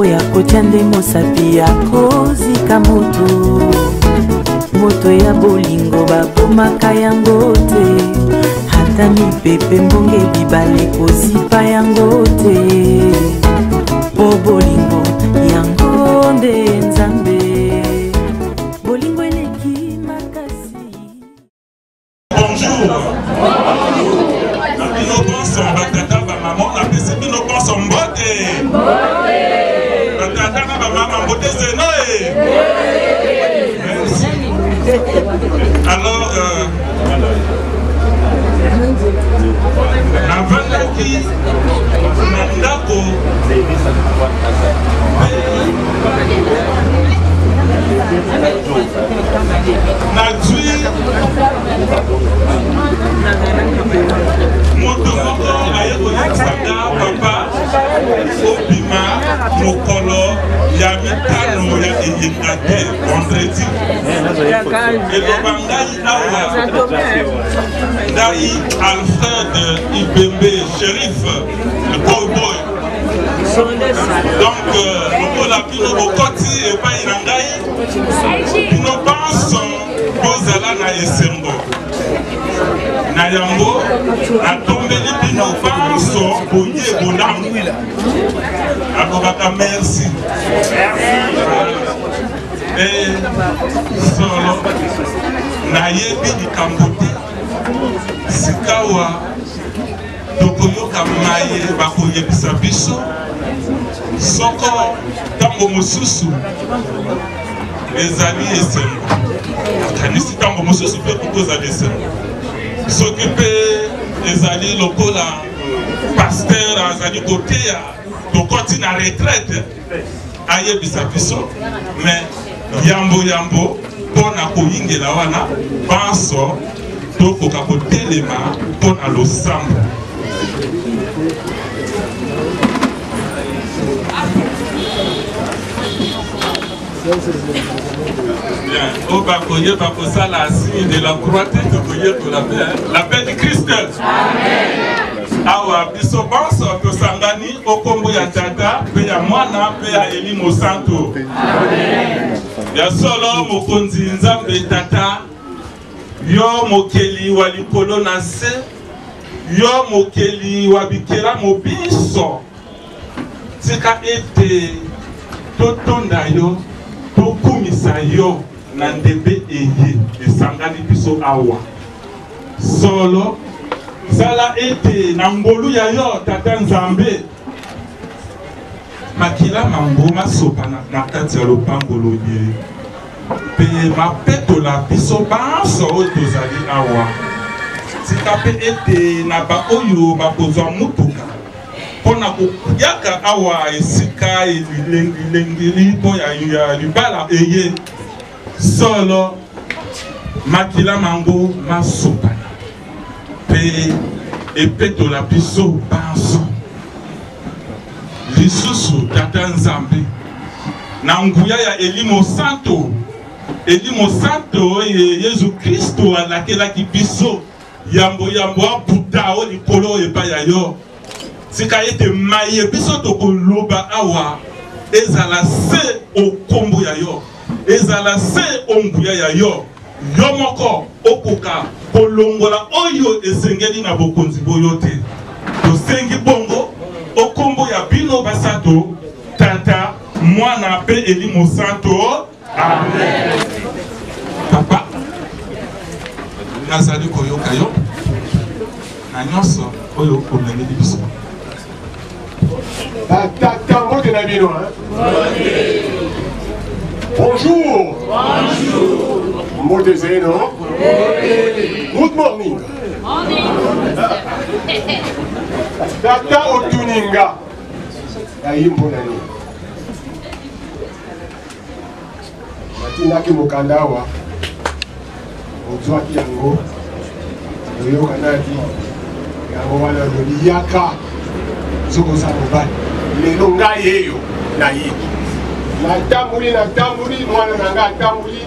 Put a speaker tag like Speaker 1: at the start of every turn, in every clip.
Speaker 1: oyo akotya nde mosapi ya kozika moto moto ya bolingo babomaka yango te. Ata mipepe mbonge bibale kozipa yango te. Po bolingo yango nde
Speaker 2: soki mpe ezali lokola paster azali koteya tokoti na retraite. Ayebisa biso me yambo yambo mpona koyingela wana banso tokoka kotelema mpona losambo Bien. oyo bakoyeba kosala signe de la croix te tokoyekola mpe la paix du christ. Awa biso bonso tosangani okombo ya tata mpe ya mwana mpe ya elimo santo ya solo mokonzi nzambe tata yo mokeli wa likolo na se yo mokeli wa bikelamu biso tika ete totonda yo tokumisa yo na ndembe eye esangani biso awa. Solo sala ete na ngolu ya yo tata nzambe. Makila mambo masopa na, kati ya lopango loye mpe mapetola biso banso oyo tozali awa. Tika mpe ete na baoyo bakozwa mutuka mpona koyaka awa esika elengeli mpo ya libala eye. Solo makila mango masopana mpe epetola biso banso. Lisusu tata nzambe. Na nguya ya elimo santo elimo santo oyo yesu kristo alakelaki biso. Yambo yambo abuta o likolo oyo epai ya yo tika ete maye biso tokoloba awa ezala se okombo ya yo. Ezala se onguya ya yo. Yo moko okoka kolongola oyo esengeli na bokonzi boyo te. Tosengi bongo okombo ya bino basato tata mwana mpe elimo santo amen. Papa nazali koyoka yo. Na nyonso oyo omemeli biso
Speaker 3: na bonjour. Zeno good morning. Tata otuninga. Yayimbo nani natindaki mokanda awa ozwaki yango oyoka nati yango wana lobi yaka zokoza mobali. Lelo ngai eyo nayebi natambuli natambuli mwana na ngai atambuli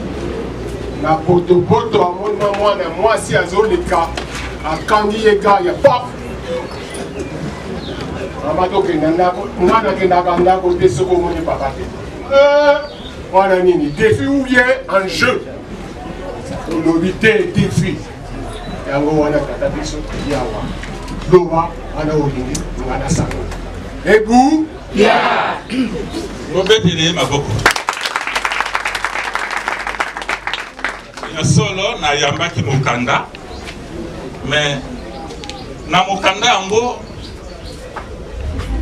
Speaker 3: na potopoto amoni mwa mwana mwasi azoleka akangi ye ga ya pap. Amba tokenda ndako nga nakendaka ndako te soki omoni papa te. Eh, mwana nini défi ou bien en jeu? Olobi te défi. Yango wana tata biso yawa loba wana olingi nga nasanga ebu?
Speaker 2: Bobetele ye maboko. Ya solo nayambaki mokanda me na mokanda yango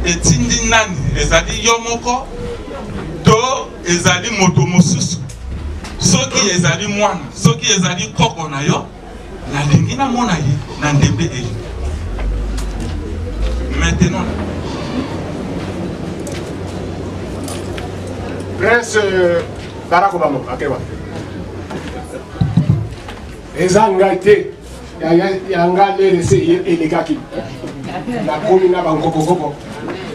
Speaker 2: etindi nani? Ezali yo moko to ezali moto mosusu. Soki ezali mwana soki ezali koko na yo nalingi namona ye na ndembe eyo maintenant.
Speaker 3: Prince euh, barak obama akewa eza ngai te Ya- ya- yanga lerese elekaki nakomi na bankokokoko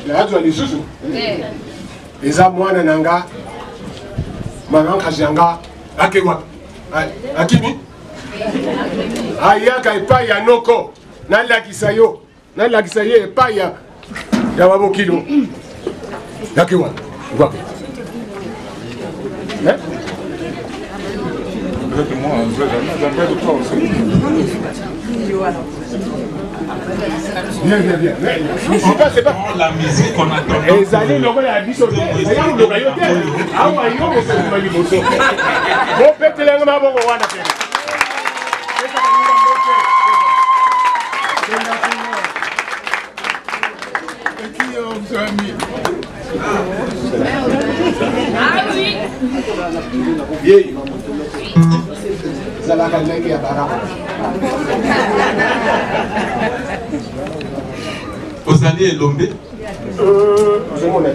Speaker 3: nayazwa lisusu eza mwana na nga mamankasi yanga akewa A- akimi ayaka epai ya noko nalakisa yo nalakisa ye epai ya babokilo. Mais, mais c'est pas, c'est pas.
Speaker 2: la musique on attend.
Speaker 3: Ezali lokola ya biso te eya koloka yo te awa yo mosokima liboso bopetelenga maboko wana pene Pesaka yeyo ezalaka ndenge ya baraka
Speaker 2: ozali elombe.
Speaker 3: Ozomona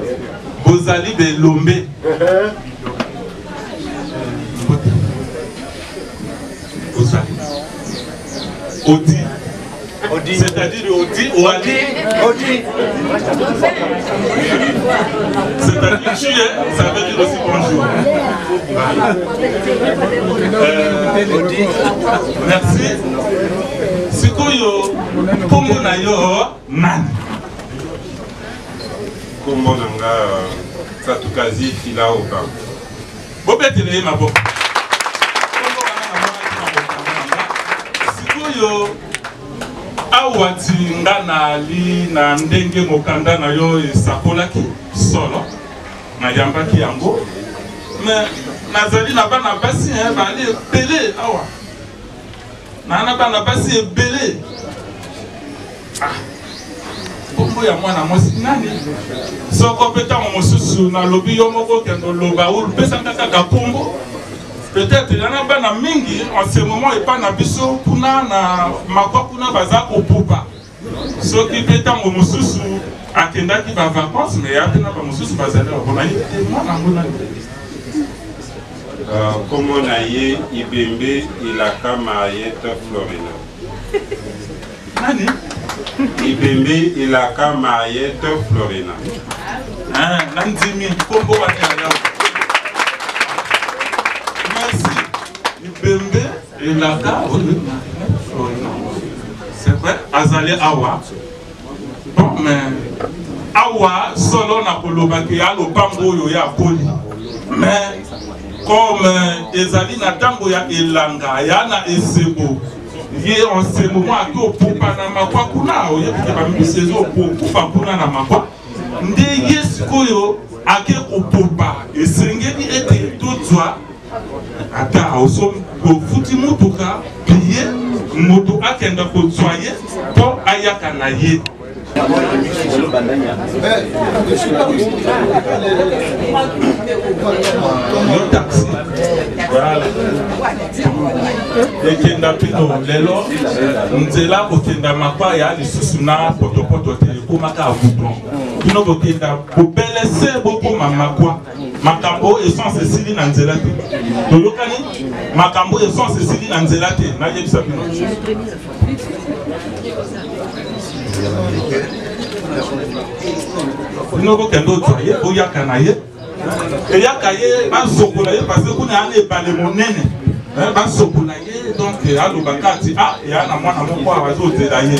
Speaker 3: te
Speaker 2: bozali belombe ozali odi c'est-à-dire odi oali c'est-à-dire tu es ça veut dire aussi bonjour. Euh, merci. Sikoyo nkombo na yo nani
Speaker 4: kombo na nga satukazi filaoka
Speaker 2: bobetele ye maboko. Sikoyo awa ti nga nali na ndenge mokanda na yo esakolaki solo nayambaki yango. Me nazali na bana basi bali ebele awa. Naa na bana basi ebele. Ah, kombo ya mwana mwasi nani? Soko mpe ntango mosusu nalobi yo moko okende oloba olupesanga kaka kombo peut-être yana bana mingi en ce moment epai na biso kuna na makwa kuna baza kopupa. Soki mpe ntango mosusu akendaki bavacance me ya mpe na bamosusu bazali abonani te mwana yango nani
Speaker 4: kombo na ye ibembe ilaka mayete florina.
Speaker 2: Nani?
Speaker 4: Ibembe ilaka mayete florina.
Speaker 2: Ah, nandimi kombo wana ya ebembe elaka c'est vrai azali awa. Bon mais awa solo na kolobaki ya lopango oyo ya koli mais comme euh, ezali na ntango ya elanga ya na esebo ye en ce moment aki opupa na makwa kuna oyebike bamibisi ezokufa kuna na makwa. Nde ye sikoyo ake kopupa esengeli ete tozwa ata oso ofuti mutuka biye moto akenda kozwa ye mpo ayaka na ye. Yo taxi. Voilà ekenda mpino lelo nzela kokenda makwa ya lisusu na potopoto te ekomaka ya goudron. Bino kokenda bobelese bokoma makwa makambo essence esili na nzela te. Toyokani makambo essence esili na nzela te. Nayebisa bino. Bino kokende ozwa ye oyaka na ye. Eyaka ye bazokola ye parce kuna ya na ebale monene. Eh, bazokola ye donc alobaka ati a eya na mwana moko awa azozela ye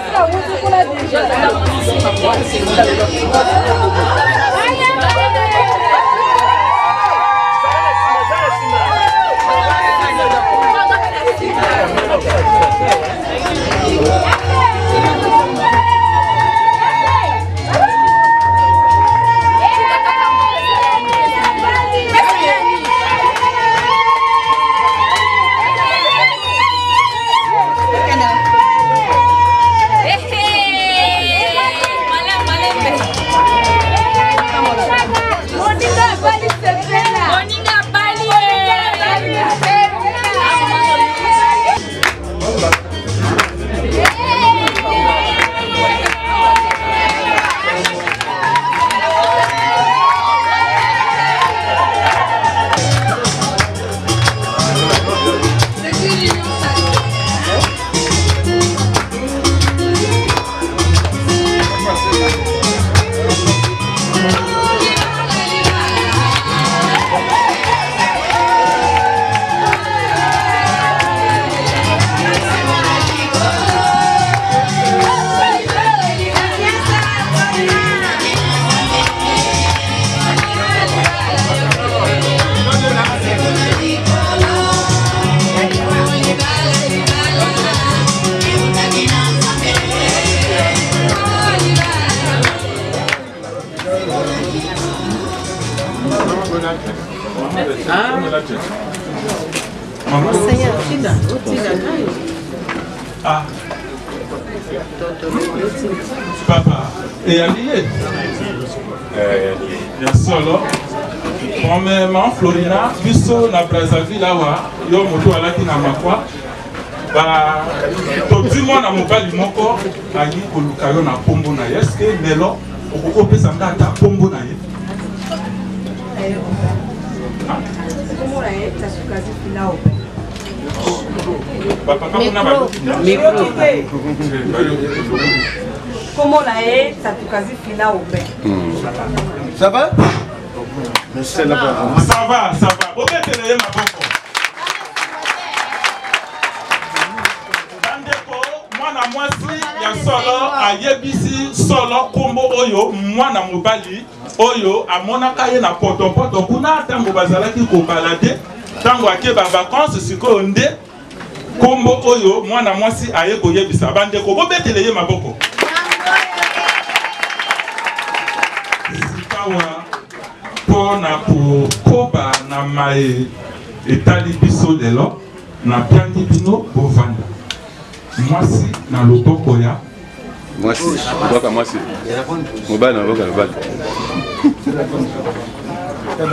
Speaker 2: mostra um e pula Yo moto alaki na makwa. Ba todi mwana mobali moko ayi koluka yo na nkombo na ye. Eske lelo okoki kopesa nga ata nkombo na ye? Bapapa kuna
Speaker 5: kombo na ye tatukazi fina obe.
Speaker 3: Ça va?
Speaker 2: Ça va ça va. Bobetele ye maboko mwana mobali oyo amonaka ye na potopoto kuna ntango bazalaki kobalade ntango ake bavacance sikoyo nde nkombo oyo mwana mwasi aye koyebisa. Bandeko bobetele ye maboko. Sikawa mpo na kokoba na maye etali biso lelo napiandi bino bovanda. Mwasi na loboko ya
Speaker 6: mwasi ya mwasi mobali na mboka ya mobali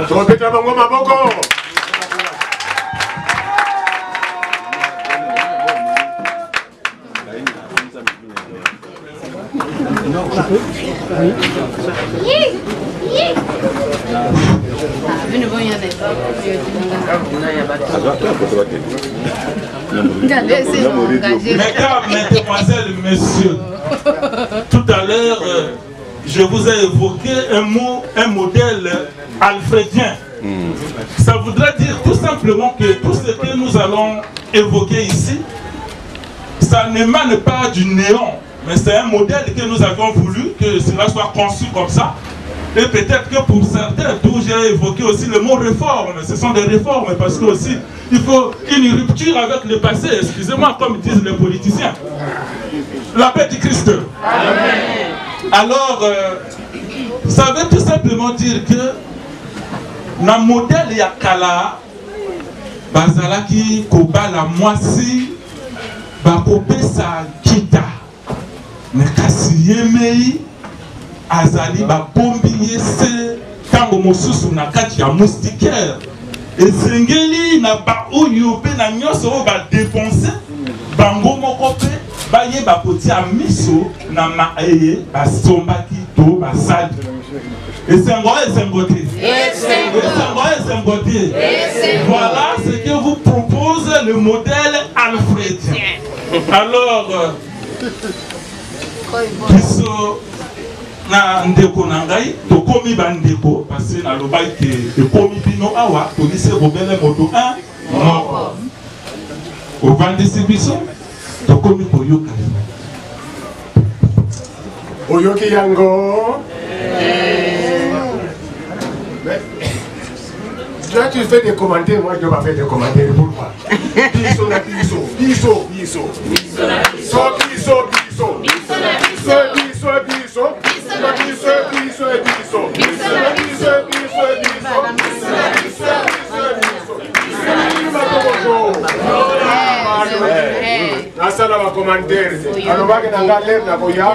Speaker 3: topeta bango maboko
Speaker 2: Mesdames, mesdemoiselles, messieurs, l'heure, euh, je vous ai évoqué un mot, un modèle alfredien. Ça voudrait dire tout simplement que tout ce que nous allons évoquer ici, ça n'émane pas du néant, mais c'est un modèle que nous avons voulu que cela soit conçu comme ça. Et peut-être que pour certains, d'où j'ai évoqué aussi le mot réforme, ce sont des réformes parce que aussi il faut une rupture avec le passé, excusez-moi, comme disent les politiciens. La paix du Christ. Alors, euh, ça veut tout simplement dire que na modèle ya kala bazalaki kobala mwasi bakopesa kita me kasi ye mei azali babombi ye se ntango mosusu na kati ya moustiquaire. Esengeli na baoyo mpe na nyonso oyo badepense bango moko mpe bayeba kotia miso na maeye basombaki to basali esengo esengo te. Esengo. Esengo te. Voilà ce que vous propose le modèle alfredien alors biso na ndeko na ngai tokomi bandeko parce nalobaki ke ekomi bino awa tolisi robele moto 1 moko ovandisi biso tokomi koyokana
Speaker 3: oyoki yango Toi, tu fais des commentaires, moi je dois faire des commentaires. Pourquoi? Biso na biso, biso, biso. Biso, biso, biso. Biso, biso, biso. Biso, biso, biso, biso. Biso, biso, biso, biso. nasala bacommentaire te alobaki na nga lere na koya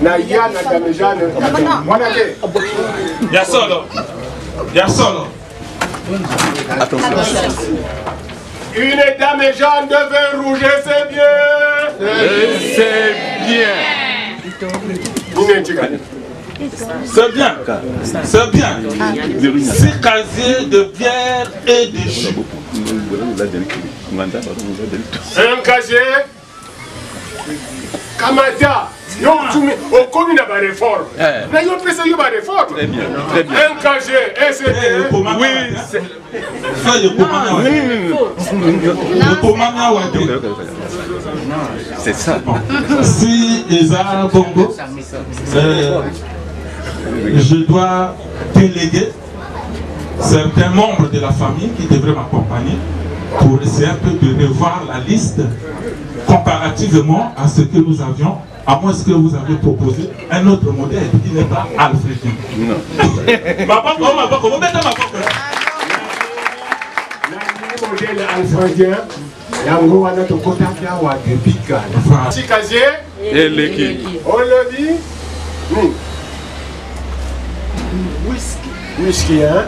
Speaker 3: na ya na damejane wana te
Speaker 2: ya solo ya solo
Speaker 3: Une dame Jeanne de vin rouge, et c'est bien.
Speaker 6: C'est bien.
Speaker 3: Unenchikani.
Speaker 2: C'est bien c'est bien six casiers de bière et de jus
Speaker 3: Un casier. Kamata. Okomi na ba réforme.
Speaker 6: Eh.
Speaker 3: Na yo pesa yo ba réforme.
Speaker 6: Très bien, très bien.
Speaker 3: Un casier, et c'est.
Speaker 2: Ça, si eza bongo euh, je dois déléguer certains membres de la famille qui devraient m'accompagner pour essayer un peu de revoir la liste comparativement à ce que nous avions, à moins que vous avez proposé un autre modèle qui n'est pas alfredien.
Speaker 6: Non.
Speaker 3: Modèle alfredien. Yango wana tokotaki awa depuis kala.
Speaker 2: Voilà.
Speaker 3: Petit casier. Hein.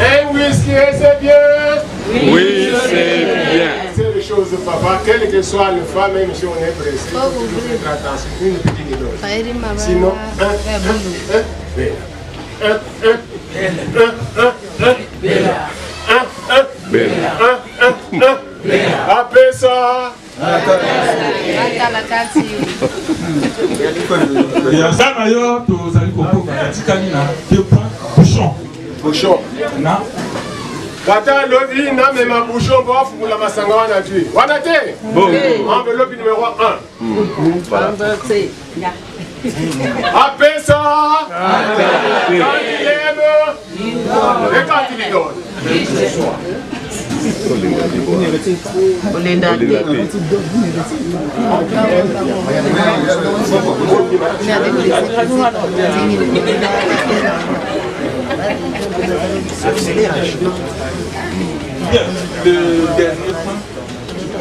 Speaker 3: Un whisky, c'est bien.
Speaker 6: Oui, c'est bien.
Speaker 3: C'est les choses de papa, quelle que soit le femme, même si on est pressé, il faut toujours faire attention. Une petite dose. Sinon, un, un, un, bella. Un, un, un, un, un, bella. Un, un,
Speaker 6: Bella.
Speaker 3: un, un, un. Appelle ça.
Speaker 2: Ya za na yo tozali kokoka etikali na deux points? Bouchon.
Speaker 3: Bouchon.
Speaker 2: na?
Speaker 3: Kata alobi namema bouchon mpo afungula masanga wana te wana te?
Speaker 6: Bon.
Speaker 3: enveloppe numéro 1 apesa. Quand il aime et quand il donne
Speaker 2: bien le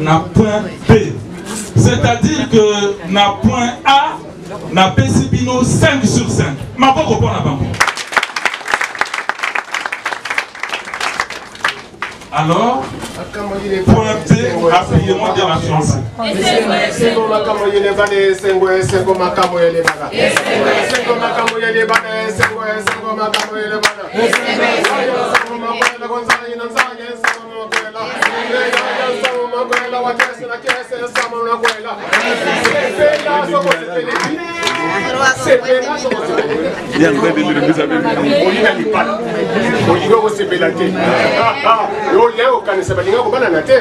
Speaker 2: na point b. C'est-à-dire que na point a napesi bino 5 sur 5 maboko mpo na bango alors point b appuyement de la fiancée
Speaker 3: esengo makambo yelebana esengo esengo makambo yelebana esengo makambo yelebana esengo esengo makambo yelebana esengo makwela konzala yina nzanya esengo
Speaker 6: yango ebendeli bisabe
Speaker 3: olinga lipala olinga kosepela te olia kokanisa balinga kobanana te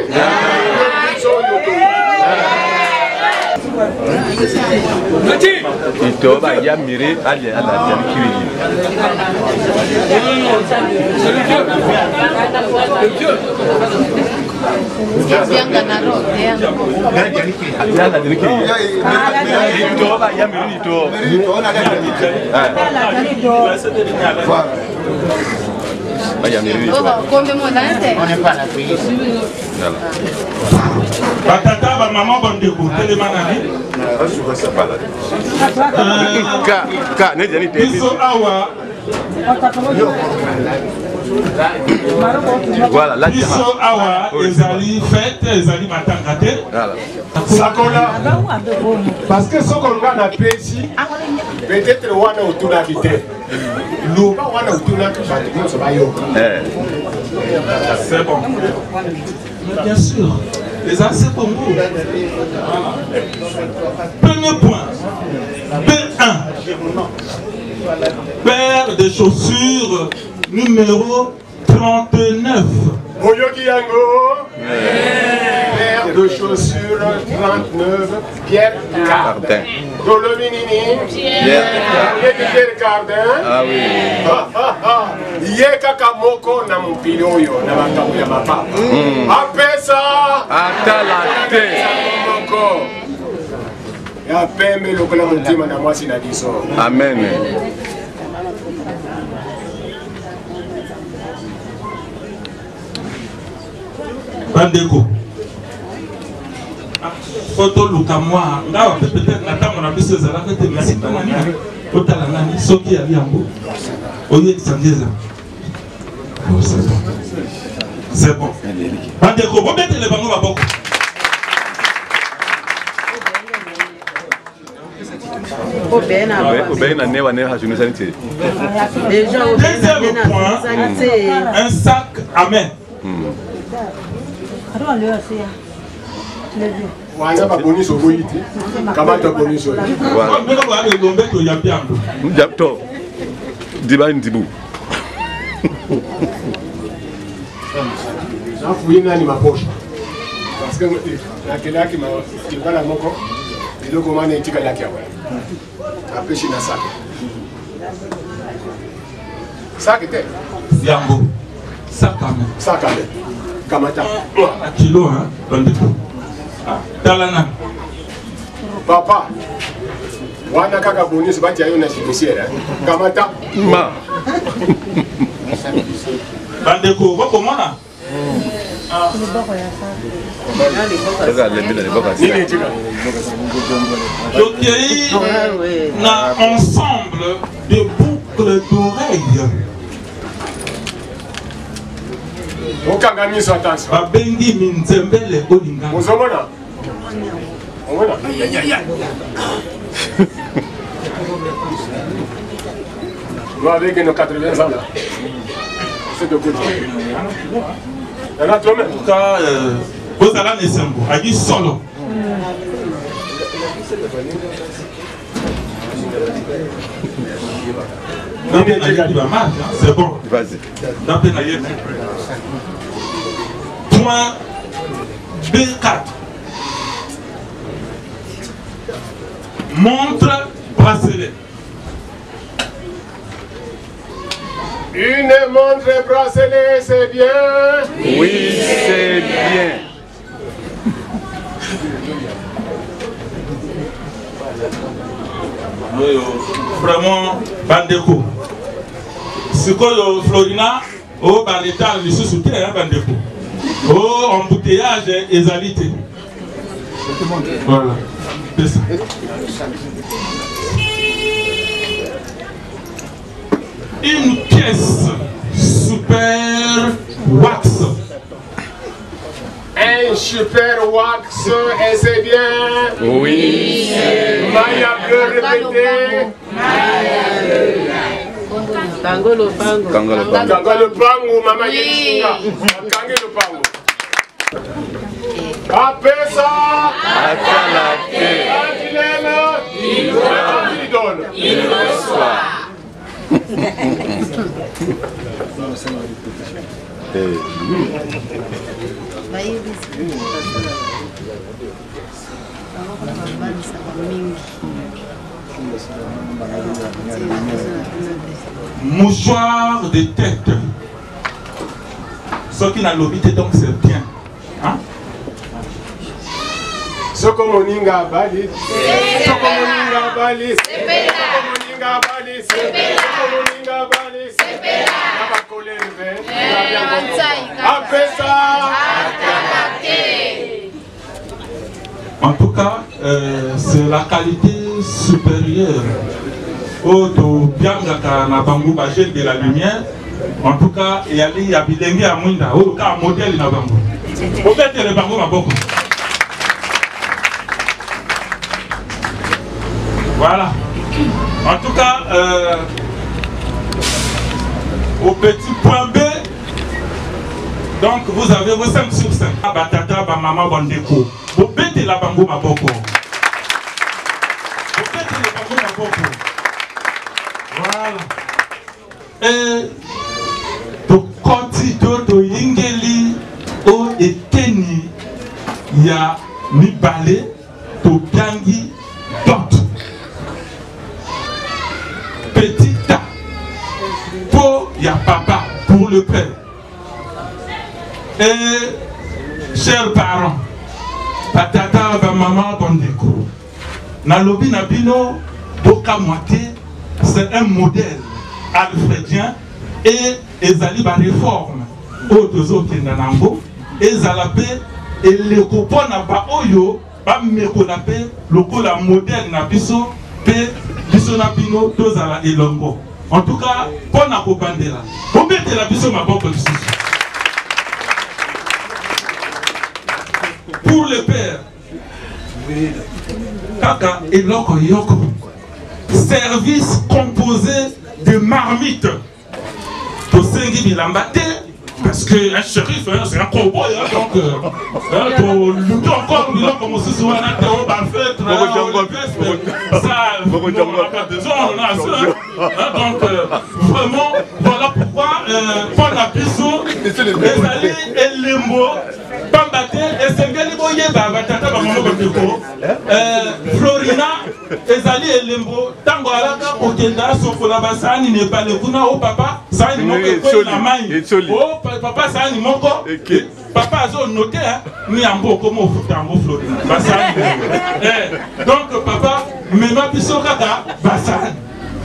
Speaker 6: itoba ya mire ali alalia likirili
Speaker 2: batata bamama bandeko telema na biso awa
Speaker 6: voilà la
Speaker 2: biso awa ezali fete ezali matanga te.
Speaker 3: Sakola. Parce que soko nga napesi peut-être wana otunaki te. Loba wana otunaki bato nyonso bayoka.
Speaker 6: Eh.
Speaker 2: C'est bon. Mais bien sûr. Eza se congo premier point paire de chaussures numéro 39
Speaker 3: oyoki yango paire de chaussures 39 pierre cardin.
Speaker 6: Cardin.
Speaker 3: tolobi nini
Speaker 6: Pierre Cardin.
Speaker 3: pierre cardin.
Speaker 6: Ah oui.
Speaker 3: Ye kaka moko na oyo na makambo ya mapapa apesa.
Speaker 6: Atala te
Speaker 3: moko ya pembe lokola motima na mwasi na biso.
Speaker 6: Amen.
Speaker 2: Bandeko. Po toluka mwa ngawa mpe peut-être na ntango na biso ezalaka te mais ntango nini otala nani? Soki yali yango oyekisa nde eza. Oh, c'est bon. bandeko bobetele bango maboko
Speaker 6: obéir na ne wa ne rajeuner sanité
Speaker 2: deuxième point un sac à main
Speaker 3: wanga baboniso oboyi te
Speaker 2: kabata boniso mbekobaaegombeto ya
Speaker 6: mpiambo to dibani dibu
Speaker 3: nafuyi nani maposhe parce que eh, nakelaki kingala moko biloko mana etikali yaki awaya apesi na sake sake te
Speaker 2: yango sac à main
Speaker 3: saka te kamata.
Speaker 2: Na kilo hein, bandeko Ah, tala nani
Speaker 3: papa wana kaka bonisi batia yo na judiciaire kamata.
Speaker 6: Ma.
Speaker 2: Bandeko bokomona tokei na ensemble de boucles d'oreilles
Speaker 3: okanga miso attention.
Speaker 2: Babengi minzembele olingana
Speaker 3: ozomona omona. Nous avec nos 80 ans là. C'est de côté. En
Speaker 2: ka euh, na esengo solo bamarke hein, c'est bon.
Speaker 6: Vas-y.
Speaker 2: Point B4. Montre, bracelet.
Speaker 3: Une montre bracelet, c'est bien.
Speaker 6: Oui, c'est bien.
Speaker 2: oyo vraiment bandeko sikoyo florina o baretard lisusu te ya bandeko o embouteillage ezali te voilà. Pesa une pièce super wax
Speaker 3: Un super wax, et c'est bien.
Speaker 6: Oui,
Speaker 3: Maya peut répéter.
Speaker 7: Tango Lopango.
Speaker 6: Tango Lopango.
Speaker 3: Kanga le pango, mama yesinga. Kange le pango. Apesa.
Speaker 6: Atala
Speaker 2: mouchoir de tête soki nalobi te donc c'est bien hein?
Speaker 3: Soko moninga abali. Soko moninga abali. Soko Apesa.
Speaker 2: En tout cas, euh, c'est la qualité supérieure. oyo tobiangaka na bango bagene de la lumière. En tout cas eyali ya bilenge ya mwinda. Oyo kaka modele na bango obetele bango maboko. Voilà en tout cas euh, au petit point B donc vous avez vos 5 sur 5 batata bamama bandeko bobetela bango maboko bobetele bango maboko voilà. E tokɔti to toyingeli o eteni ya mibale tobiangi dot po ya papa pour le père. Et chers parents batata bamama bandeko nalobi na bino bokamwa te c'est un modèle alfredien et ezali bareforme oyo tozokenda nango ezala mpe eleko mpona baoyo bamekola mpe lokola modèle na biso mpe biso na bino tozala elongo en tout cas mpona kobandela bobetela biso maboko lisusu pour le père. Kaka eloko yoko. Service composé de marmites tosengi bilamba te parce que un shérif hein, c'est un cowboy hein, donc euh, hein, toluki encore biloko mosusu wana te oyo bafetre ça
Speaker 6: Boko
Speaker 2: on n'a pas besoin on a ça hein, donc euh, vraiment voilà pourquoi euh, mpona biso ezali elembo pamba te esengeli boyeba batata bamama bandeko euh, florina ezali elembo. Ntango alaka kokenda asokola basani na ebale kuna o papa sani moko
Speaker 6: etsoli,
Speaker 2: mai o pa- papa sani moko. Papa azonote ni yango okoma ofuta yango florina. Basani Eh, donc papa mema biso kaka basani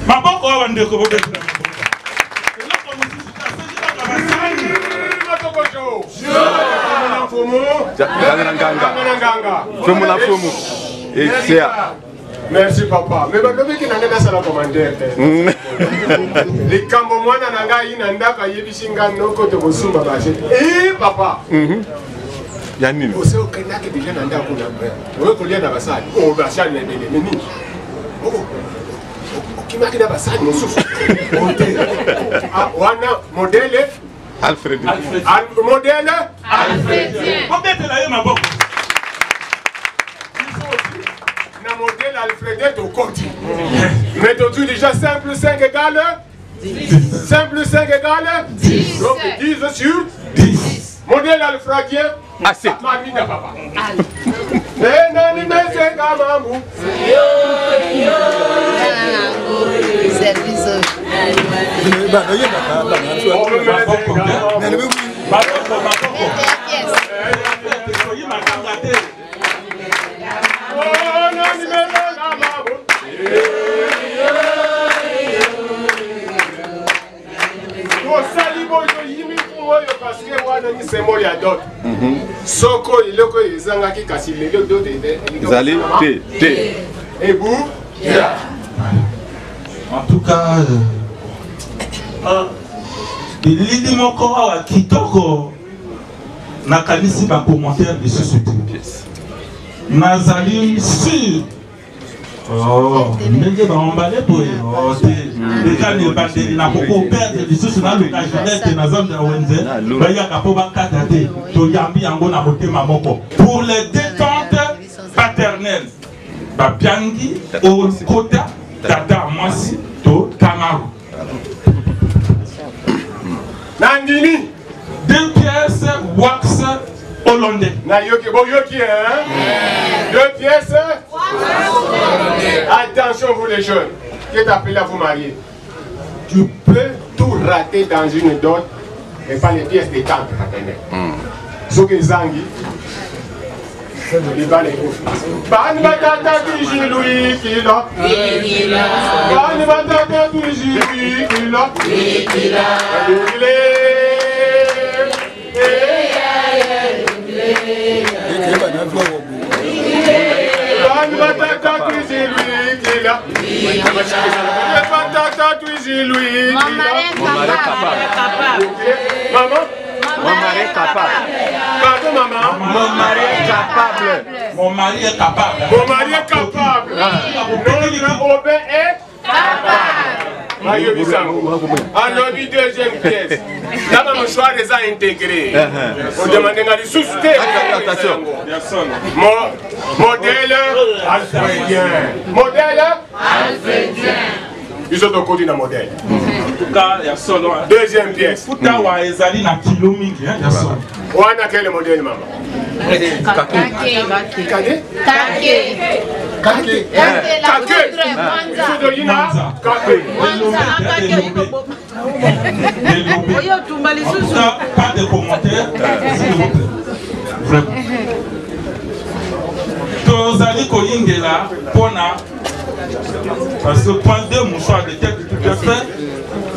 Speaker 2: maboko oyo bandeko bobetela maboko. Eloko mosusu te asengi
Speaker 3: Matokojo. Mwana mfumu.
Speaker 6: Nganga na nganga.
Speaker 3: Mwana nganga.
Speaker 6: Fumu na fumu. Etia.
Speaker 3: Merci papa. Mais balobiki na ngai nasala commentaire te. likambo mwana na ngai na ndako ayebisi ngai noko tokosumba bashe e papa
Speaker 6: Ya nini?
Speaker 3: ose okendaki deja na ndako na oyo kolia na basali o basali na ebele me nini Oh, o- okimaki na basali mosusu. Ah, wana modele
Speaker 6: Alfred.
Speaker 3: al- modele
Speaker 2: bobetela ye maboko
Speaker 3: na modele alfredin tokoti mais tozwi déjà 5 plus 5 égale 5 plus 5 égale 10 donc 10 sur 10 modèle alfredien
Speaker 6: Assez.
Speaker 3: Mamida papa.
Speaker 2: Hein? Maboko, maboko. Toyima kanga te.
Speaker 3: Tosali boyo yimi mfu oyo parceke wana symbole ya dot soko eloko oyo ezangaki kasi lelo dot
Speaker 6: ezali te te
Speaker 3: ebu
Speaker 2: En tout cas, euh, elili moko awa kitoko. Nakanisi bacommentaire lisusu te nazali sur Oh, ndenge baombale boye. Oh, te. Ekani ebandeli nakoko perdre lisusu naluka jeunesse na zone ya wenze. Bayaka mpo bakata te. Toyambi yango na motema moko. Pour les détentes paternelles bapiangi okota tata mwasi. To tamaru
Speaker 3: na ndimi
Speaker 2: deux pièces wax hollandais.
Speaker 3: Nayoki boyoki hein? Deux pièces? Attention vous les jeunes qui est appelé à vous marier. Tu peux tout rater dans une dot et pas les pièces des tantes Bani batata kijilu ikila Ikila Bani batata kijilu ikila Ikila Elugile Bani batata kijilu ikila Bani batata kijilu ikila Mama, Mama.
Speaker 6: Mon mari est capable.
Speaker 3: pardon maman
Speaker 6: Mon mari est capable.
Speaker 2: mon mari est capable
Speaker 3: Mon mari est capable. Notre Aubin est capable. Mayobi Sango. alobi deuxième pièce naba mochoir eza intégré odemande nga lisusu te
Speaker 6: Attention.
Speaker 2: personne
Speaker 3: Mo- modèle alfredien modèle biso tokoti na modèle
Speaker 2: en tout cas ya solo hein.
Speaker 3: deuxième pièce.
Speaker 2: Futa wa ezali na kilo mingi hein, ya solo
Speaker 3: wana kele modèle mama kade kake. Biso toyina kake.
Speaker 5: Oyo tumba
Speaker 2: En tout
Speaker 5: lisusu
Speaker 2: cas, pas de commentaires, s'il vous plaît. Vraiment. tozali koyingela mpona parce que point deux mouchoir de tête tout à fait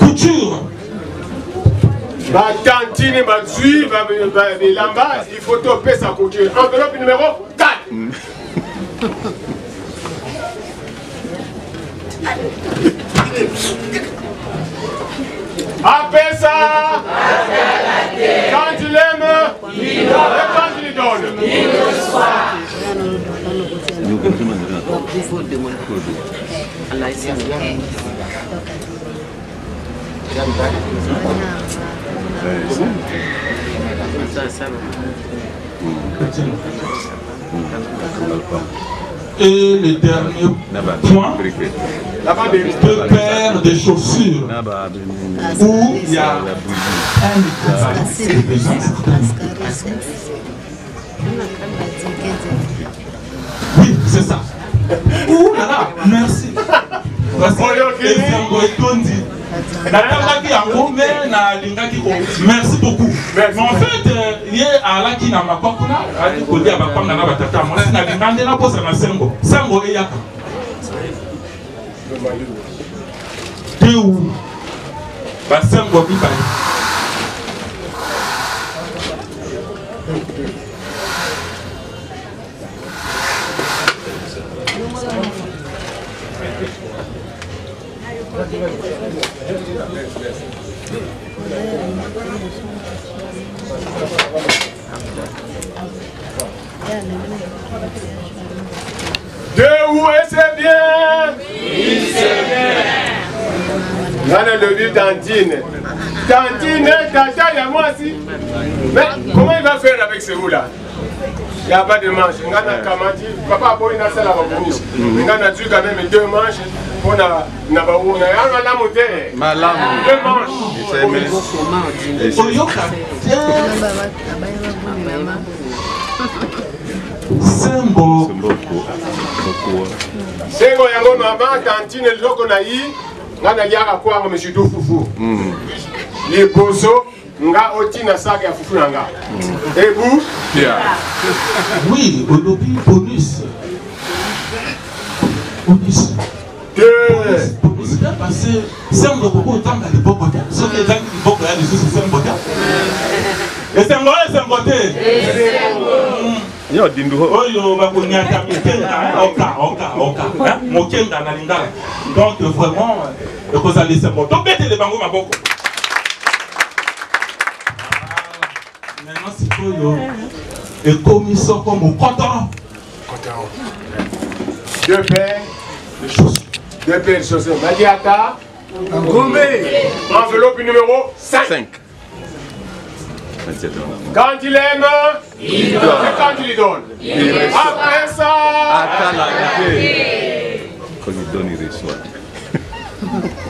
Speaker 2: couture.
Speaker 3: Batantine bazwi ba- ba- bilamba il faut topesa couture. Enveloppe numéro 4 apesa quand il aime et quand il donne
Speaker 2: et le dernier point deux paires de chaussures. Où il y a un de besoin Oui, c'est ça. Ouh là là, merci. Parce que natangaki yango me nalingaki ko. Merci beaucoup. Mais en fait euh, ye alaki na makwa kuna ali kolia bakwanga na batata. Mwasi nalinga nde naposa na sengo. Sango eyaka. Teu basengo mibale
Speaker 3: De où et c'est bien? Là, le but Tantine. Tantine, tata, il y a moi aussi. Mais comment il va faire avec ce roux-là ya pas de manche. Nga na kamati papa aboyi nasala babonisi nga nazwi quand même deux manches mpona na bawuna ya malamu te
Speaker 6: malamu.
Speaker 3: Deux manches.
Speaker 2: Oyoka te sembo.
Speaker 3: Sengo yango mama tantine eloko na yi. Nga naliaka kwanga mesitu fufu liboso nga otina saka ya fufu na nga. Ebu
Speaker 2: oui olobi bonus. Bonus. Bonus parce sembo koko otanga liboko te soki ezangi liboko ya lisusu sembo te esengo esengo te
Speaker 6: yo dindu ho
Speaker 2: oyo mokenga oka oka oka. Hein, na lingala donc vraiment ekozala esengo tobetele bango maboko maintenant sikoyo ekomi soko mokotoro
Speaker 3: deux paires
Speaker 2: de chaussures
Speaker 3: deux paires de chaussures madiata. Enveloppe numéro 5
Speaker 6: 5
Speaker 3: quand il aime et quand il lui donne après ça.
Speaker 6: Atala te quand il donne il reçoit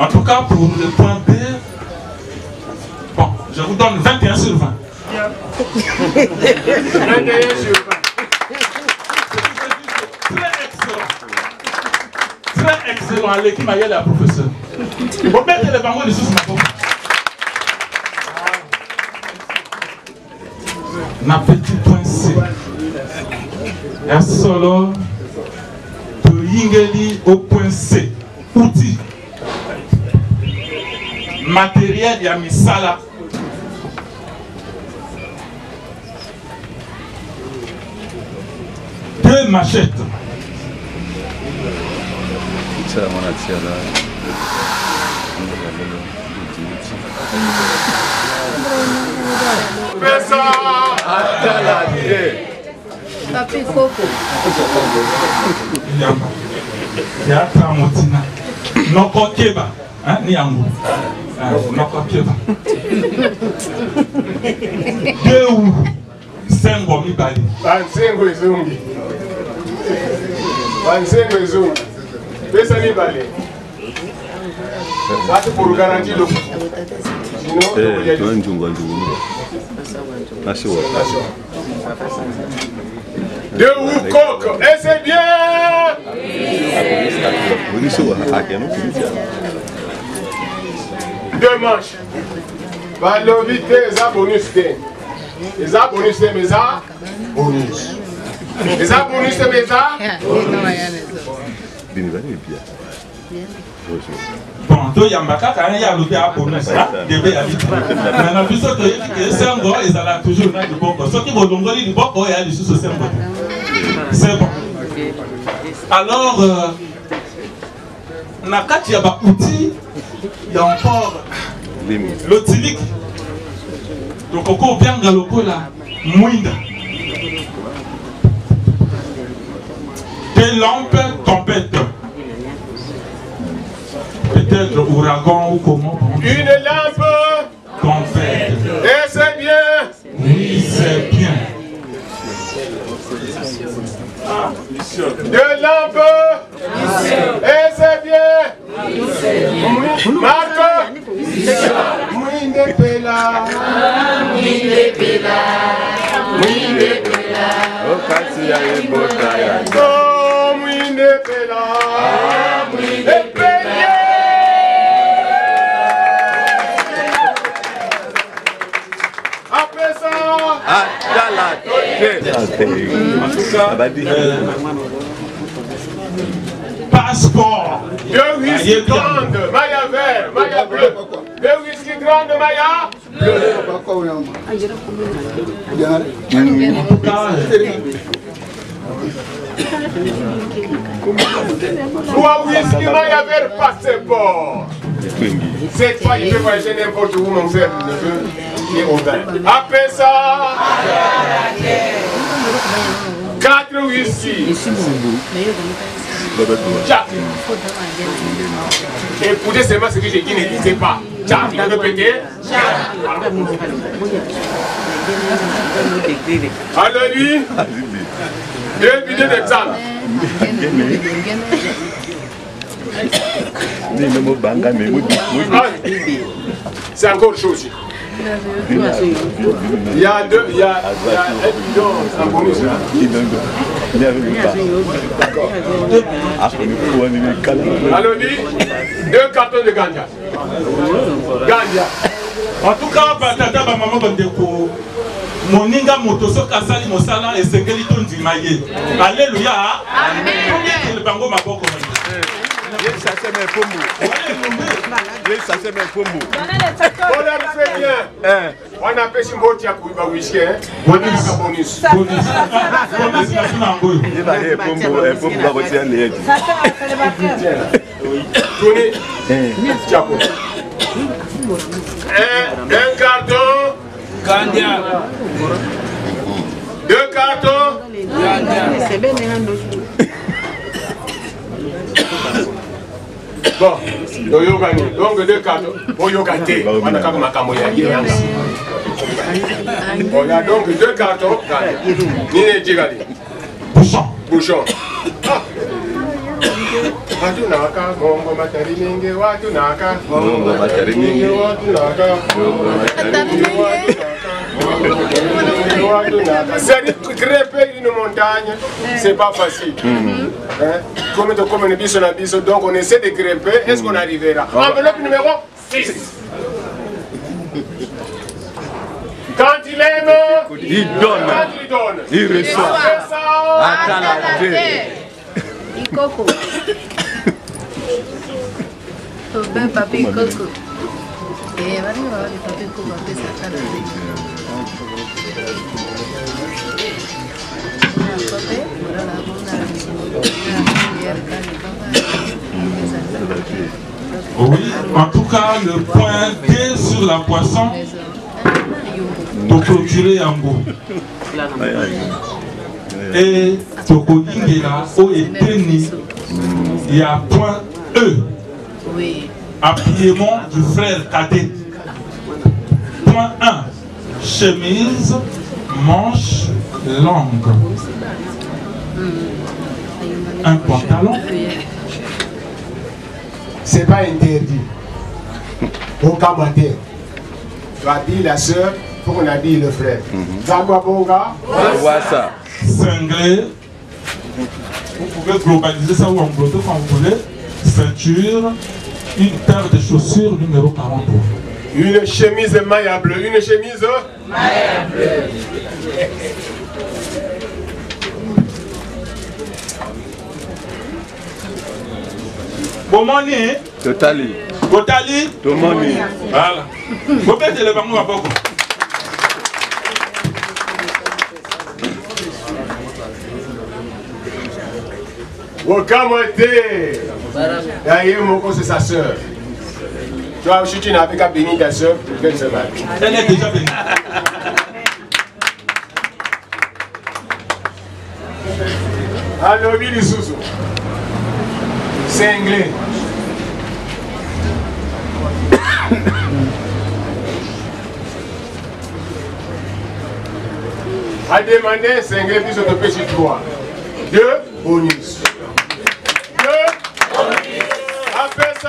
Speaker 2: En tout cas, pour le point B, bon, je vous donne 21 sur 20.
Speaker 3: 21 sur 20
Speaker 2: Très excellent. Très excellent. L'équipe m'a la professeur. Vous mettez les bangos les sous ma petite point C. Ya solo toyingeli au point C. Outil. Matériel ya misala. Deux machettes.
Speaker 7: Papi
Speaker 2: motina noko keba Ha, ni yangu. Ah, Nakwapyeba deu nsengo mibale
Speaker 3: bansengo ezongi bansengo ezongi pesa mibale bato pour garanti lo njunga
Speaker 6: eh, njungu nasiwa
Speaker 3: de Wukoko. Et c'est bien!
Speaker 6: Oui.
Speaker 3: Deux manches balobi te eza bonus te. Eza bonus te mais eza bonus. Eza bonus te mais eza
Speaker 6: bini bani pia
Speaker 2: bon toyamba kaka ye alobi abonus debe ya biti maintenant biso toyebi ke sengo ezala toujours na liboko. Soki bolongoli liboko oyo ya lisusu sengo. Te c'est bon. Alors euh, na kati ya baoutil ya encore
Speaker 6: limi
Speaker 2: lotiliki tokoki obyanga lokola mwinda des lampes tempête. Peut-être ouragan ou comment
Speaker 3: une lampe.
Speaker 2: Tempête.
Speaker 3: Et c'est bien.
Speaker 2: Oui c'est bien.
Speaker 3: Deux lampes et c'est bien Marco Mwinde pela.
Speaker 6: Ya ebota ya
Speaker 3: Oh Mwinde pela.
Speaker 6: Atala abadi
Speaker 2: passeport
Speaker 3: Deux whisky grande, Maya vert, Maya bleu. Deux whisky grande, Maya Trois whisky, Maya vert, passeport. Cette fois, il peut voyager n'importe où, mon frère, le feu est au vin. Après ça, quatre whisky. Écoutez seulement ce que j'ai dit, ne lisez pas. Tcha, peux répéter Alors lui, deux minutes d'examen. Ah, C'est encore chaud aussi. Il y a deux, il y a, il un. Alors lui, deux cartons de ganja. Ganja.
Speaker 2: en tout cas batata bamama bandeko moninga moto soki asali mosala esengeli tondima ye alleluya tokekele bango maboko
Speaker 3: On a fait bien. On a pêché mboti ya kuiba whisky. hein. On a un bonus.
Speaker 2: yango oyo
Speaker 3: Tournez. Tiako. Un, un carton. Ganja. Deux cartons. Bon, toyokani donc deux cartons oyoka te. Wana kaka makambo ya ye. Yansi oya donc deux cartons ganja nini etikali
Speaker 2: bouchon.
Speaker 3: Bouchon. Ah. matari mingi
Speaker 6: matari mingi.
Speaker 3: C'est grimper une montagne, c'est pas facile. Hein? Comme de comme une biso na biso, donc on essaie de grimper. Est-ce qu'on arrivera? Enveloppe numéro 6. Quand il aime,
Speaker 6: Il donne,
Speaker 3: quand il donne,
Speaker 6: il reçoit. Attends la
Speaker 7: ikoko tobe papa ikoko Eh, balinga babali papa ikoko na Na bona
Speaker 2: Oui, en tout cas, le point D sur la poisson, toclôturer yango. Et tokolingela oyo eteni ya point E, appuiement du frère cadet. Point 1, chemise, manche, longue. Un pantalon,
Speaker 3: C'est pas interdit. Au Kamaté. Tu as dit la soeur, faut qu'on a dit le frère. Zagwa Bonga,
Speaker 6: Vois ça.
Speaker 2: cinglé. Vous pouvez globaliser ça ou englober quand vous voulez. Ceinture, une paire de chaussures numéro 43.
Speaker 3: une chemise maille bleue, une chemise
Speaker 2: bomoni.
Speaker 6: Totali.
Speaker 2: Botali.
Speaker 6: Tomoni.
Speaker 2: Voilà. Bopetele bango maboko.
Speaker 3: Bokamwa te. Na ye moko c'est sa sœur. Toi si tu n'avais qu'à bénir ta sœur pour qu'elle se marie
Speaker 2: elle est déjà bénie.
Speaker 3: Alobi lisusu Anglais. A demander, puis on peut sur trois. Deux, bonus. Deux, bonus. Après ça,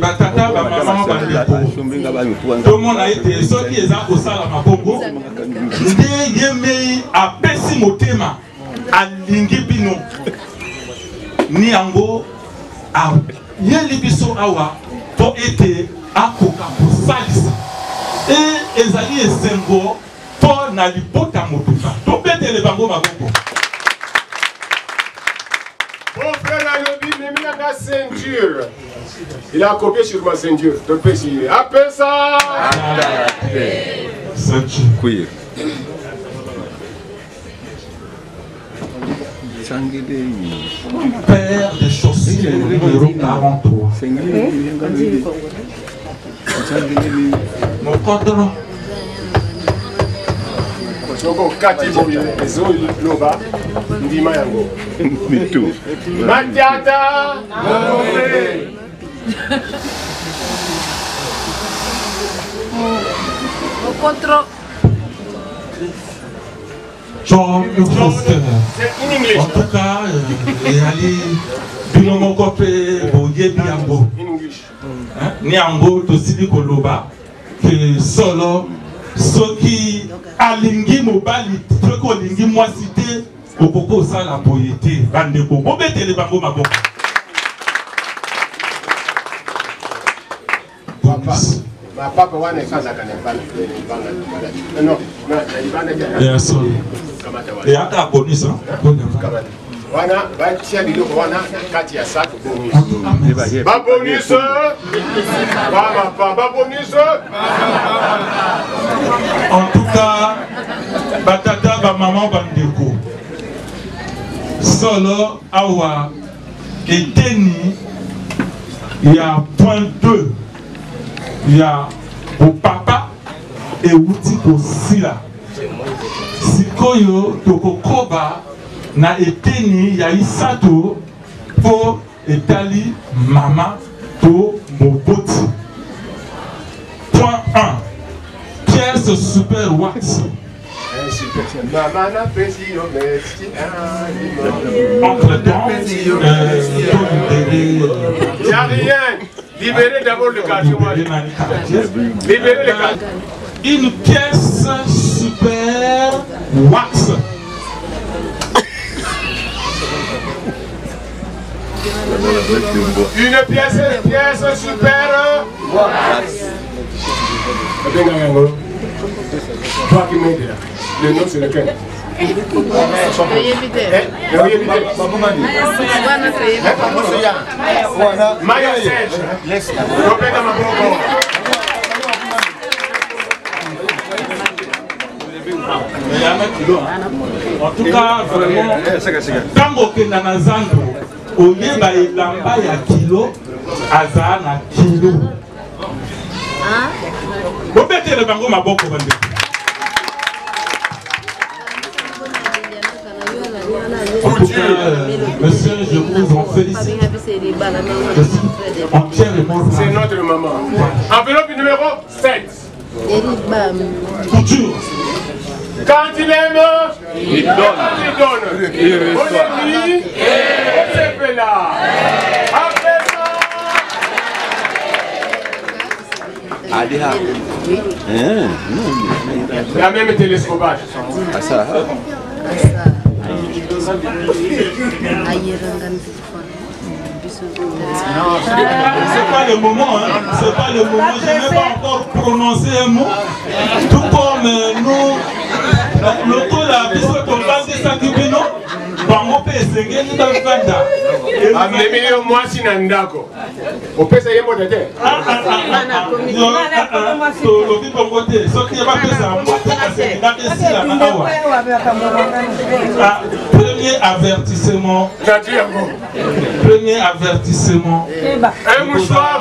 Speaker 2: batata bamama bandeko tomona ete soki eza kosalama bongo nde ye mei apesi motema alingi bino. Ni yango ayeli biso awa mpo ete akoka kosalisa. E ezali esengo mpo na libota mobimba. Tobetele bango maboko
Speaker 3: La ceinture. Il a copié sur ma ceinture. Tu peux essayer. Après ça,
Speaker 2: ceinture
Speaker 6: Queer. Sangilei.
Speaker 2: paire de chaussures numéro 43
Speaker 6: Sangilei. Sangilei.
Speaker 3: Soko okati boye ezoloba ndima yango.
Speaker 6: Mitu.
Speaker 3: matata!
Speaker 7: Okontro.
Speaker 2: John
Speaker 3: english.
Speaker 2: En tout cas, euh, eyali bino moko mpe boyebi yango
Speaker 3: in english.
Speaker 2: Hein? ni yango tosili koloba. Ke solo soki alingi mobali soki olingi mwasi te okoki osala boye te. Bandeko bobetele bango maboko.
Speaker 3: Papa mapapa wana efandaka na libanda libanda libanda non na libanda
Speaker 2: Ya solo.
Speaker 3: kamata wana
Speaker 2: eyaka bonus hein?
Speaker 3: kamata wana batia biloko wana na kati ya sak bonus babonus bamapa babonus
Speaker 2: en tout cas batata bamama bandeko solo awa eteni ya point 2 ya bopapa ewuti kosila sikoyo tokokoba na eteni ya isato mpo etali mama to moboti point 1 pièce super wax entre temps euh, tolibere
Speaker 3: y a rien. Libérez d'abord le quartier libérez le quartier
Speaker 2: une pièce super wax
Speaker 3: une pièce pièce super. Toi qui m'aides là. Le nom c'est lequel. Eh. Maya Serge.
Speaker 2: En tout cas vraiment ntango okenda na zando oyeba elamba ya kilo azala na kilo bobetele bango maboko bandeko En tout cas, euh, monsieur, je vous en félicite. Je suis entièrement
Speaker 3: C'est notre maman. Enveloppe numéro 7.
Speaker 2: Couture.
Speaker 3: Quand il aime, il donne. Il donne. On est dit, on s'est là. Après ça,
Speaker 6: Adiha. Eh,
Speaker 3: il y a même télescopage.
Speaker 6: asa.
Speaker 2: C'est pas le moment, hein. C'est pas le moment. Je n'ai pas encore prononcé un mot. Tout comme euh, nous, le taux la biso tobandisaki bino bango mpe esengeli bavanda
Speaker 3: amemi yo mwasi na ndako opesa ye mbote te
Speaker 2: tolobi bongo te soki bapesa mbote asengilaka esila na awa Ah, premier avertissement premier avertissement
Speaker 3: un mouchoir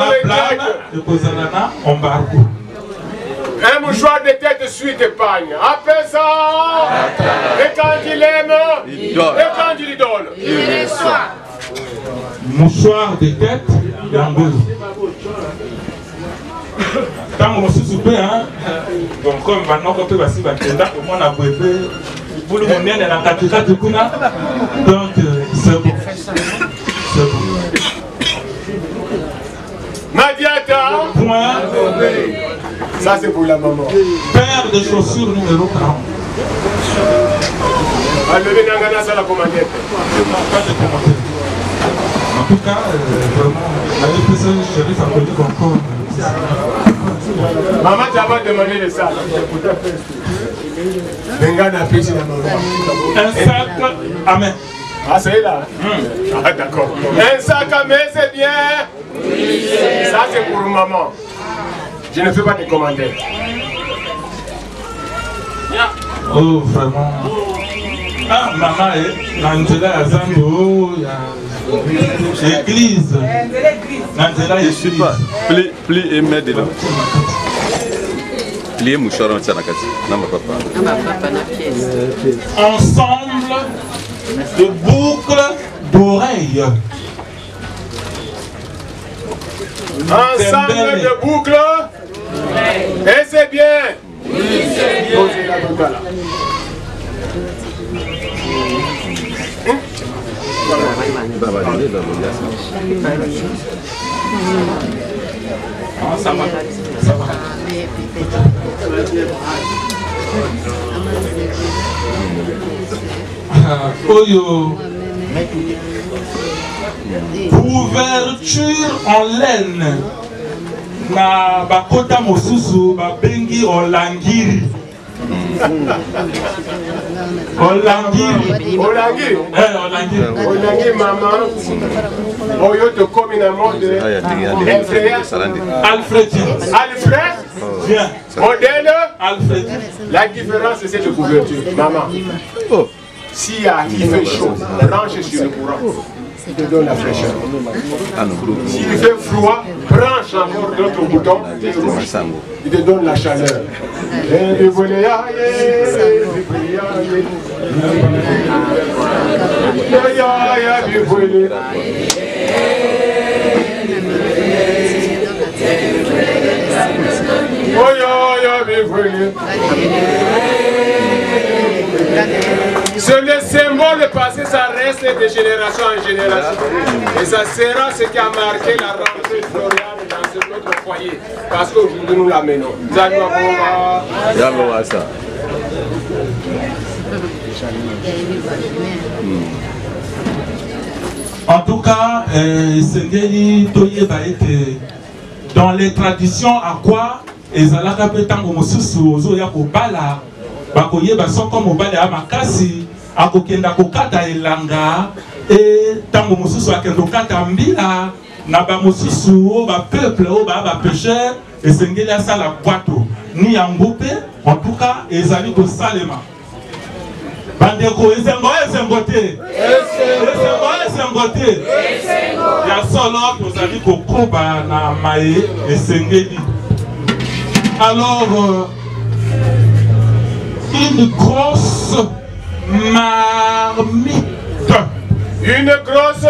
Speaker 3: un mouchoir de tête suite épargne après ça et quand il aime
Speaker 6: Il donne.
Speaker 3: et quand il donne
Speaker 6: Il reçoit.
Speaker 2: mouchoir de tête yango ntango mosusu mpe bon comme banoko mpe basi bakenda komona boye mpe bulu monene na katikati kuna donc euh, c'est bon. C'est bon.
Speaker 3: Madiata.
Speaker 2: Point
Speaker 3: ça c'est pour la maman
Speaker 2: paire de chaussures numéro 40
Speaker 3: alobi nanga nasala commandete
Speaker 2: pas de commentaire en tout cas euh, vraiment nayebisa sherif akoli encore
Speaker 3: Maman t'avais demandé de ça. Benga n'a pris la maman.
Speaker 2: un sac amen
Speaker 3: Ah, c'est là Ah, d'accord. Un sac à main, c'est bien. Ça, c'est pour maman. Je ne fais pas de commentaires.
Speaker 2: Oh, vraiment. Ah, maman, eh, na nzela ya zambo ya église. Na nzela ya
Speaker 6: Je sais pas.
Speaker 2: église.
Speaker 6: Plie, plie et mets dedans. lie mushara na tia na kati na mapapa
Speaker 2: ensemble de boucles d'oreilles.
Speaker 3: Ensemble de boucles. Et c'est bien. Main là.
Speaker 2: Ah, ça va. Ça va. Oyo. Couverture en laine. Na bakota mosusu babengi olangiri. Olangiri.
Speaker 3: Olangiri?
Speaker 2: Eh, olangiri.
Speaker 3: Olangiri maman. Oyo tokomi na mode.
Speaker 6: aya ndenge
Speaker 3: Alfred.
Speaker 2: Alfred.
Speaker 3: Alfred?
Speaker 2: Viens.
Speaker 3: Modèle?
Speaker 2: Alfred.
Speaker 3: La différence c'est cette couverture. Maman.
Speaker 6: oh
Speaker 3: S'il y a, il fait chaud, branche sur le courant. Il te donne la fraîcheur.
Speaker 6: ah
Speaker 3: S'il fait froid, branche encore d'autres boutons. rouge. Il te donne la chaleur. Ah, ah. Oh. C'est le symbole passé, ça reste de génération en génération. Et ça sera ce qui a marqué la rentrée floriale dans ce notre foyer. Parce qu'aujourd'hui nous l'amenons.
Speaker 6: Yango wasa
Speaker 2: En tout cas, euh, esengeli toyeba ete dans les traditions à quoi ezalaka mpe ntango mosusu ozoya kobala bakoyeba soko mobali ya makasi akokenda kokata elanga e ntango mosusu akende kokata mbila na bamosusu oyo bapeuple oyo baya bapêcheur esengeli asala bwato ni yango mpe en tout cas ezali kosalema. Bandeko esengo esengo te. Esengo esengo te. Ya solo tozali kokoba na maye esengeli. Alors euh, une grosse marmite.
Speaker 3: Une grosse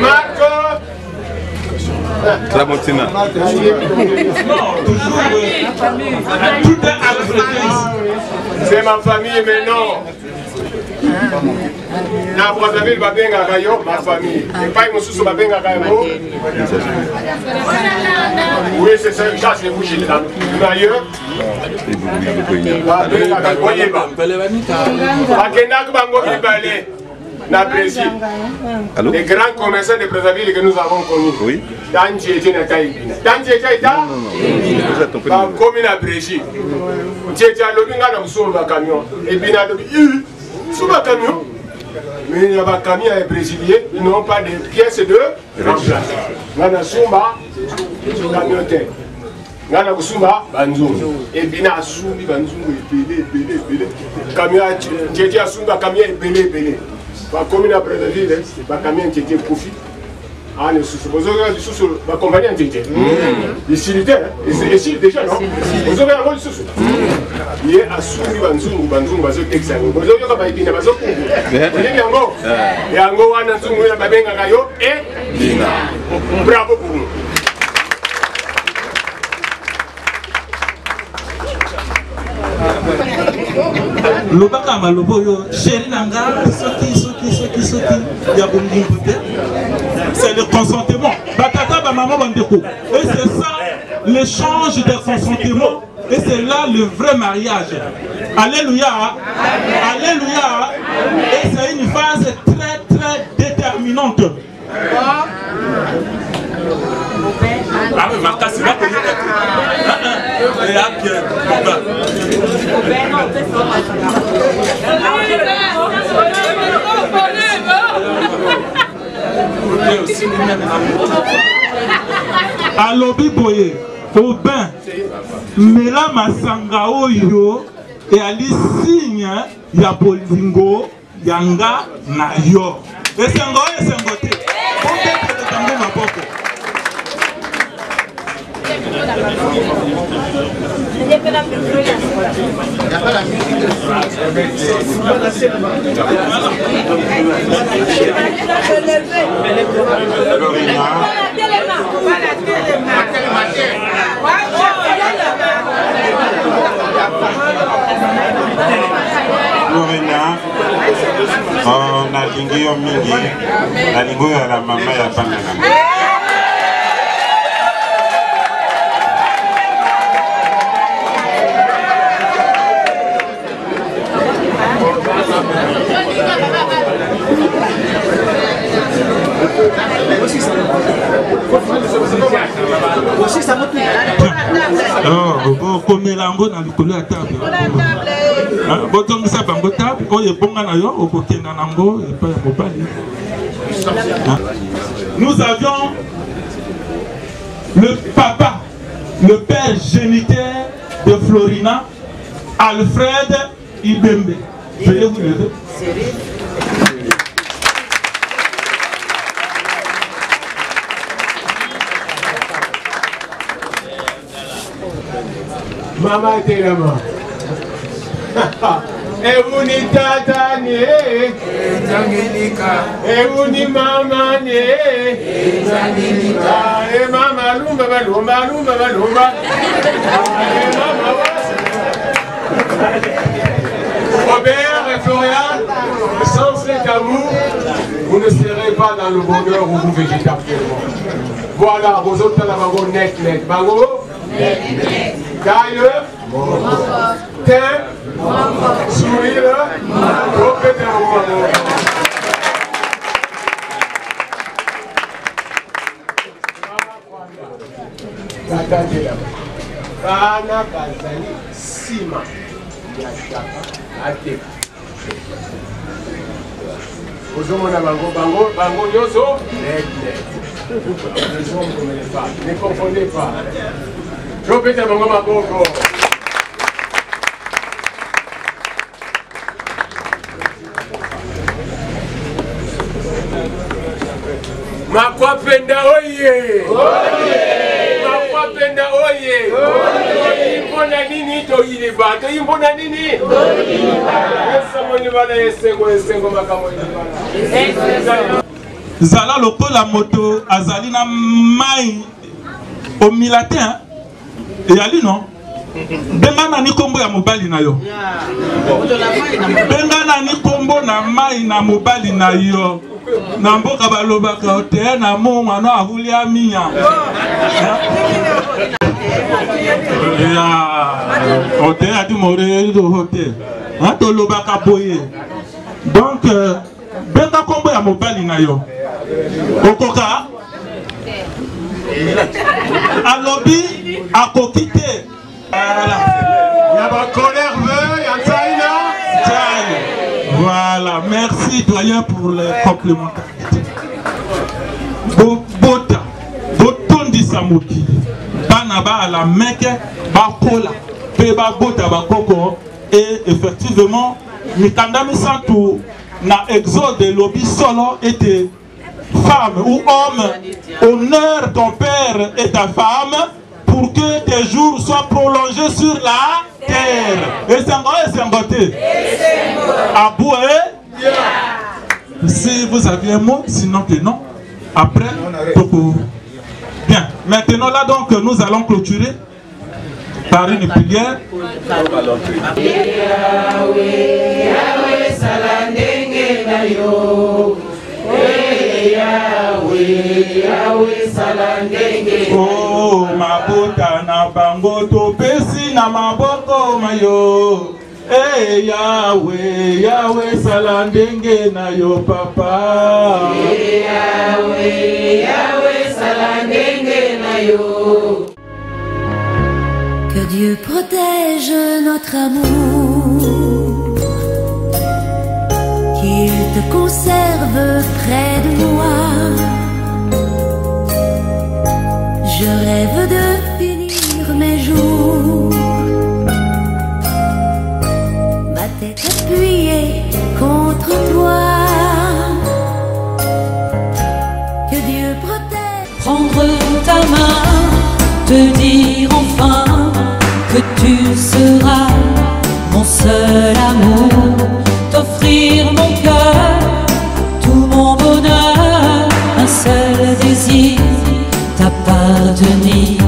Speaker 3: marque.
Speaker 6: tramontina
Speaker 2: non toujours euh, tout alfredis
Speaker 3: C'est ma famille, mais non. Na Brazzaville babengaka yo ma famille. Epai mosusu babengaka yango. Oui, c'est ça, là. D'ailleurs, babengaka koyeba. Bakendaki bango mibale na Brésil.
Speaker 6: allô?
Speaker 3: Les grands commerçants de Brazzaville que nous avons connus.
Speaker 6: oui
Speaker 3: Tanji était na Taïbina. Tanji était ta
Speaker 6: vous êtes un peu de
Speaker 3: bakomi na Brésil. Tete alobi nga na mosusu bacamion. Ebina alobi sous ma camion. Mais il y a un camion est brésilien, ils n'ont pas de pièces de remplacement. Nana Sumba, camionnaire. Nana Sumba, Banzou. Et Bina Sumbi, Banzou, belé, belé, belé. Camion, Tchétia Sumba, camion est belé, belé. La commune à Brazzaville, la camion Tchétia Kofi. Ah, les sous bozoga lisusu bakompani ya nzete esilite esili déjà non bozoga yango lisusu ye asumbi banzungu. Banzungu bazotekisa yango bozoyoka baepina bazokungu oyebi yango yango wana nzungu oyo babengaka yo e bravo pour nous.
Speaker 2: Lobaka maloba oyo sheri na nga soki soki soki soki ya bongungu te c'est le consentement. Batata bandeko et c'est ça l'échange de consentement. Et c'est là le vrai mariage. Alléluia. Alléluia. Et c'est une phase très très déterminante. Ah mais makasi bakoyeba te eya bien boba alobi boye obin mela masanga oyo eyali signe ya bolingo yanga na yo. Esengo oyo esengo te Il n'y a pas la
Speaker 4: Lorena, oh, on a lingi yo mingi, nalingi oyo ya mama ya bana na
Speaker 2: ngai. Nous avions le papa le père géniteur de Florina Alfred Ibembe
Speaker 3: Mama telema. Ewu ni tata ni eh. Ewu ni mama ni eh. Ah, eh, mama lumba balumba lumba balumba. Ah, eh, mama wasi. Robert et Florian, sans cet amour, vous ne serez pas dans le bonheur où vous végétez actuellement. Voilà, vos autres là, net net. Bango net net. Gailleux, teint, sourire, prophète Mohamed. tatandela kana kazali nsima ya shaka ateka ozomona bango bango bango nyonso. Net net ne confondez pas. Topesa bango maboko. Makwapenda oye. Makwapenda oye. Toyimbona nini toyiliba toyimbona nini? Esamoni bana esengo esengo makambo elibana
Speaker 2: zala lokola moto azali na mai. Omila te? Eyali no benga nani nkombo ya mobali na yo? Benga nani nkombo na mai na mobali na yo? Na mboka balobaka oteya na mo mwana avulia miya ya oteya ti moreoho te Hein, tolobaka boye. Donc euh, benga nkombo ya mobali na yo. Okoka alobi akoki te Voilà.
Speaker 3: ya bacolère ve ya ntaina
Speaker 2: Tiens. Voilà, merci doyen pour les complémentarités. bobota botondisa mokili bana baala meke bakola mpe babota bakoko et effectivement mikanda misantu na exode elobi solo ete femme ou homme honore ton père et ta femme pour que tes jours soient prolongés sur la terre. Esengo esengo te aboué si vous aviez un mot sinon que non. Après Toko. bien. Maintenant là donc nous allons clôturer par une prière Oh, mabota na bango topesi na maboko mayo Hey, Yahweh, Yahweh, sala ndenge na yo papa.
Speaker 1: Que Dieu protège notre amour, qu'il te conserve près de moi. Je rêve de finir mes jours. Ma tête appuyée contre toi. Que Dieu protège.
Speaker 8: Prendre ta main, te dire enfin que tu
Speaker 1: seras mon seul amour. T'offrir mon cœur. pardonner.